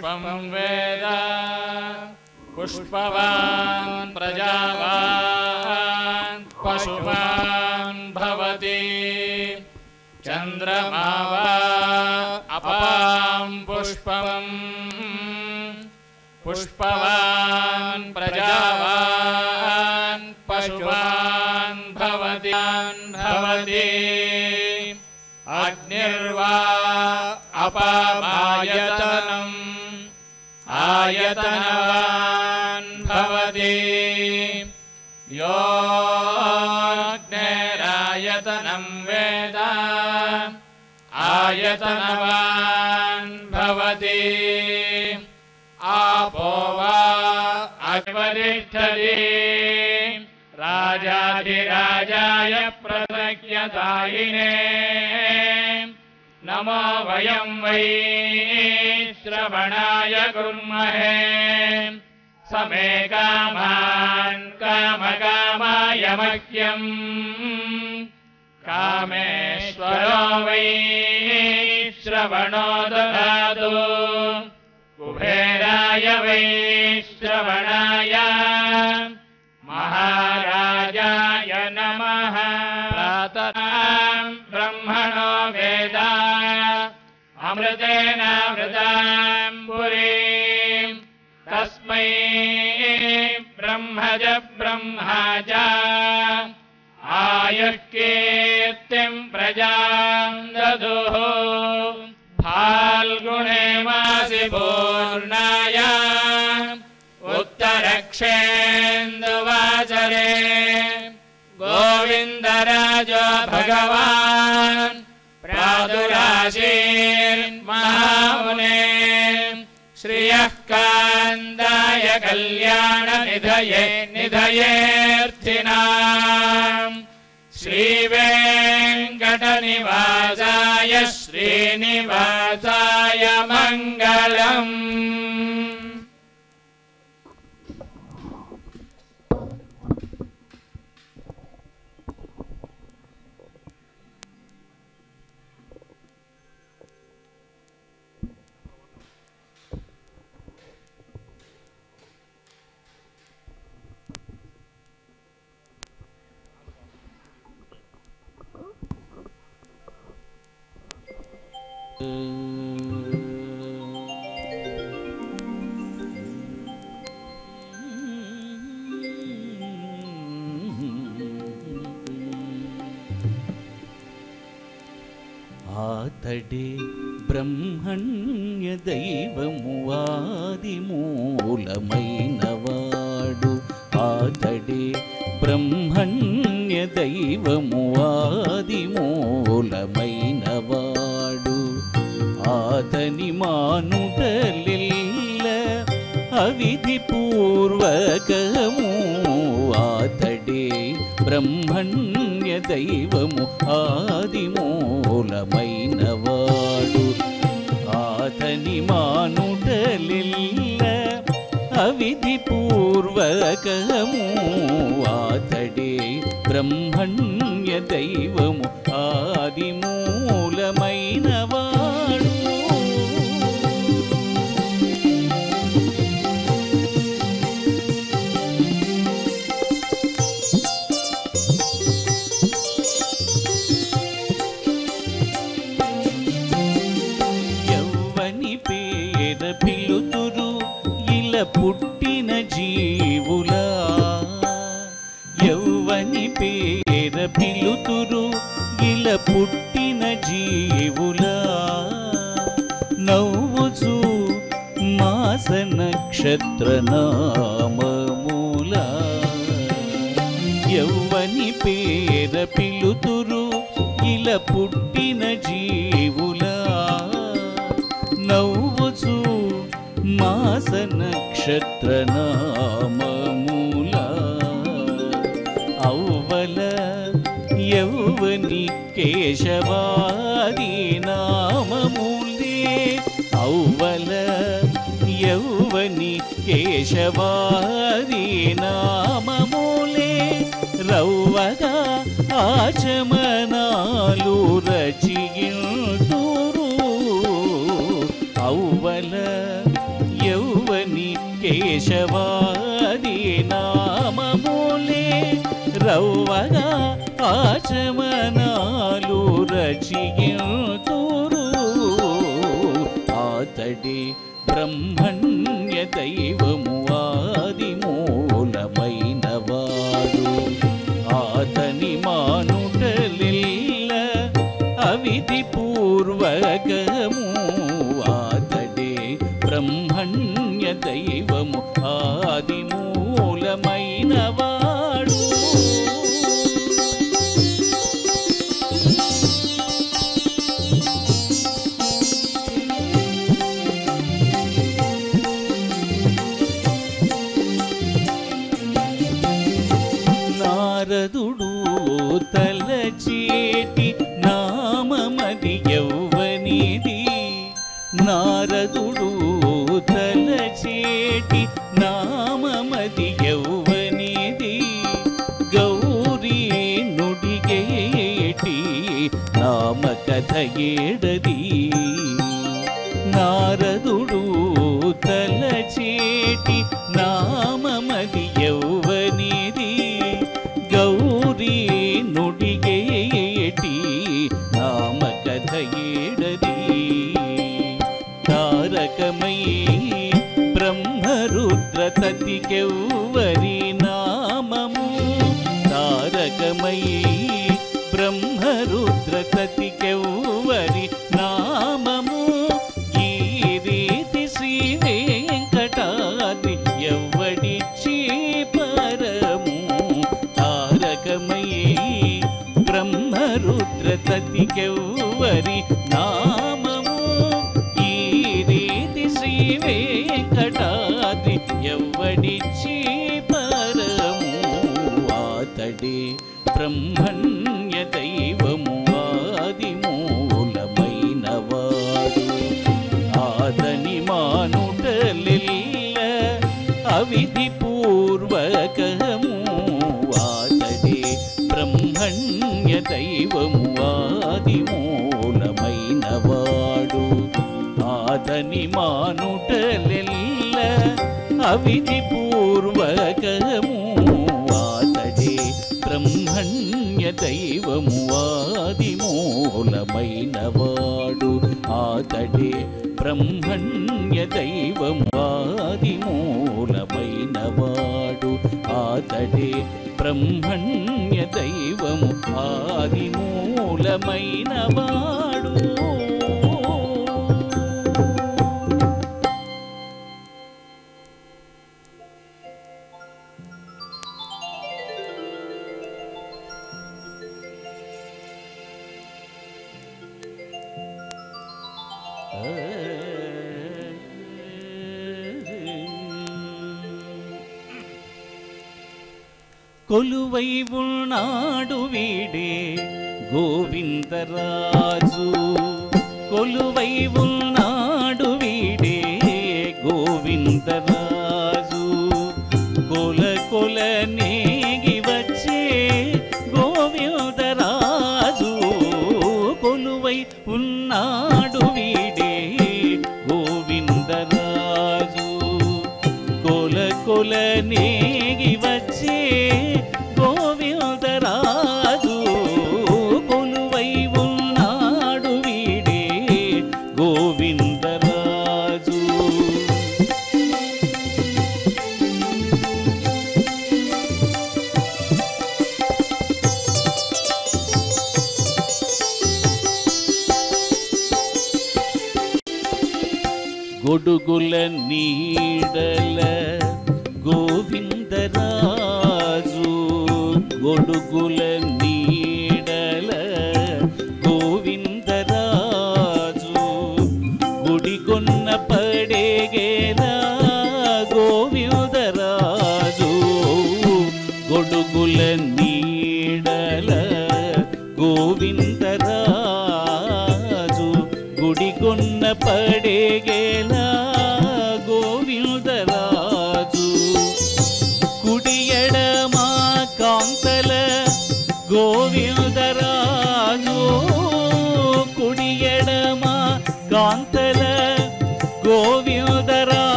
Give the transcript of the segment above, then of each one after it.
पुष्पं वेद पुष्पवान् प्रजावान् पशुवान् भवति। चन्द्रमा वा अपां पुष्पम् पुष्पवान् प्रजावान् पशुवान् भवति। भवति। अग्निर्वा अपामायतनम् आयतनवान् भवति। योऽग्नेरायतनं वेद आयतनवान् भवति। आपो वा अग्निवरिष्ठति राजाधिराजाय प्रसख्यदायिने नमो वयं वै श्रवणाय कुर्महे। समे कामान् कामकामाय मह्यम्। कामेश्वरो वै श्रवणो ददातु कुबेराय वै श्रवणाय अमृतेनामृताम् पुरीम्। तस्मै ब्रह्मज ब्रह्मा च आयुः कीर्तिम् प्रजाम् ददुः फाल्गुणे मासि पूर्णाय उत्तरक्षेन्दुवाचरे। गोविन्दराजो भगवान् प्रादुराशीर्महामुने श्रियः कान्दाय कल्याणनिधये निधयेऽर्थिनाम्। श्रीवेङ्कटनिवासाय श्रीनिवासाय मङ्गलम् ఆతడే బ్రహ్మణ్య దైవము ఆది మూలమైనవాడు ఆతడే బ్రహ్మణ్య దైవము ఆది మూలమైనవాడు ఆతని మానుటలిల్ల అవిధి పూర్వకము ఆతడే బ్రహ్మణ్య దైవము ఆది మూలమైనవాడు ఆతని మానుటలిల్ల అవిధి పూర్వకము ఆతడే బ్రహ్మణ్య దైవము ఆది మూలమైనవాడు పుట్టిన జీవులా యౌవని పేర పిలుతురు. ఇలా పుట్టిన జీవులా నవ్వుచు మాస నక్షత్ర నామములా యౌవని పేర పిలుతురు. ఇలా పుట్టిన జీవులా నవ్వుచు మాస నక్షత్ర నామములా అవ్వల యౌవని కేశవాది నామములే. అవ్వల యౌవని కేశవారి నామములే. రవ్వగా ఆచమనాలు రచియుతురు కేశవాది నామములే రవ్వగా ఆచమనాలు రచియుతురు. ఆతడి బ్రహ్మణ్య దైవము ఆది నారదుడు తలచేటి నామమది యౌవనిది నారదుడు తలచేటి నామమది యౌవనిది గౌరీ నుడిగేటి నామ కథ ఏడది. నారదుడు తతికెవ్వరి నామము తారకమయీ బ్రహ్మరుద్ర తతికెవ్వరి నామము ఈ రీతి శ్రీ వెంకటాది ఎవ్వడిచ్చి పరము తారకమయీ బ్రహ్మరుద్ర తతికెవ్వరి నా దైవము ఆది మూలమైన వాడు ఆదని మానుటలిల్ల అవిధి పూర్వకము ఆతడే బ్రహ్మణ్య దైవము ఆది మూలమైన వాడు ఆతడే బ్రహ్మణ్య దైవము ఆది మూలమైన వాడు ఆతడే బ్రహ్మణ్య దైవము ఆది మూలమైన కొలువై ఉన్నాడు వీడే గోవిందరాజు. కొలువై ఉన్నాడు వీడే గోవిందరాజు. కొల కొల నేగి వచ్చే గోవిందరాజు. కొలువై ఉన్నాడు వీడే గోవిందరాజు. కొల కొల నేగి వచ్చే గొడుగుల నీడల గోవిందరాజు గొడుగుల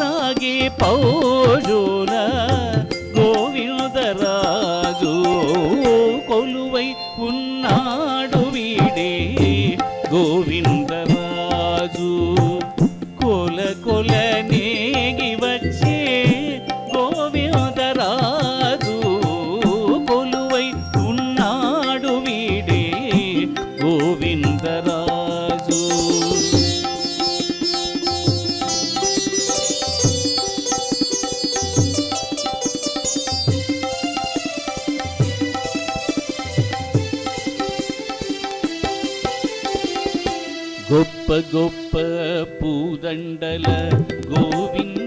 సాగే పౌరులు மண்டல கோவிந்த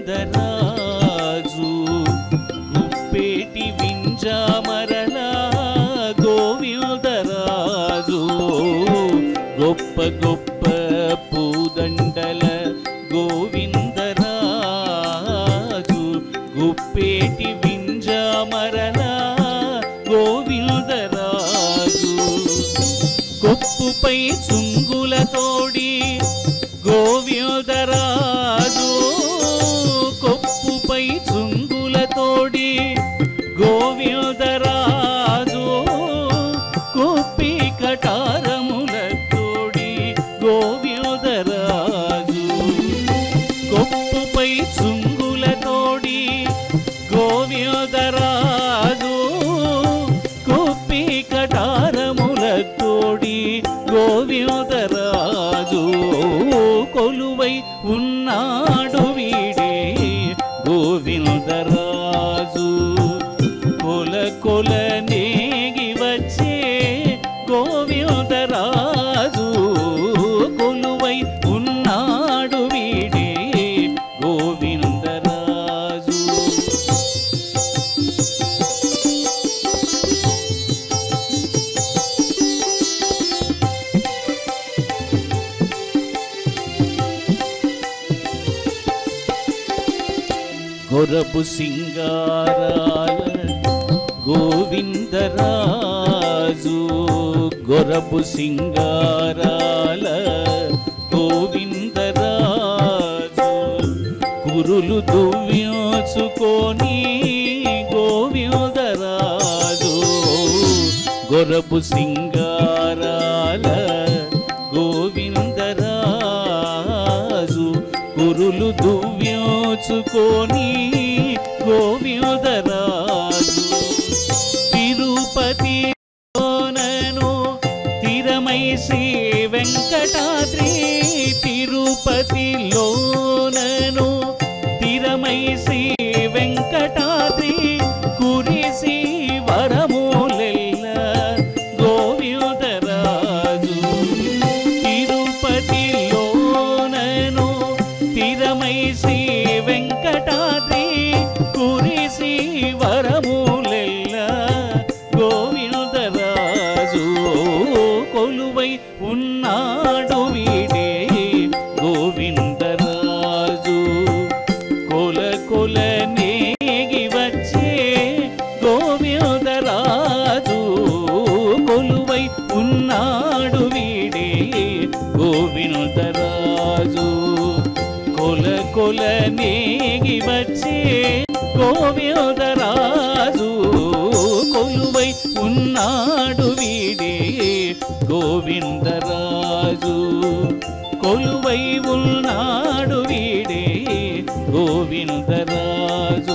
గొరపు సింగారాల గోవిందరాజు. గొరపు సింగారాల గోవిందరాజు. కురులు దువ్యోచుకొని గోవిందరాజు. గొరపు సింగారాల గోవిందరాజు. కురులు దువ్య మార్చుకొని గోవిందరాజు. తిరుపతి నను తిరమై శ్రీ వెంకటాద్రి. తిరుపతిలోనను తిరమై శ్రీ రాజు కొల కొల నేగి వచ్చే గోవిందరాజు కొలువై ఉన్నాడు వీడే గోవిందరాజు కొలువై ఉన్నాడు వీడే గోవిందరాజు